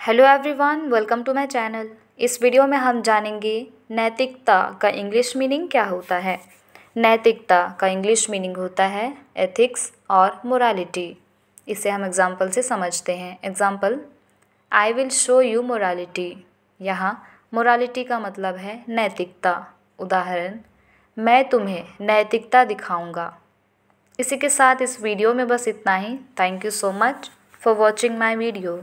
Hello everyone welcome to my channel इस video में हम जानेंगे नैतिकता का इंग्लिश मीनिंग क्या होता है। नैतिकता का इंग्लिश मीनिंग होता है एथिक्स और मोरालिटी इसे हम एग्ज़ाम्पल से समझते हैं। Example I will show you morality यहाँ मोरालिटी का मतलब है नैतिकता। उदाहरण, मैं तुम्हें नैतिकता दिखाऊँगा। इसी के साथ इस वीडियो में बस इतना ही। Thank you so much for watching my video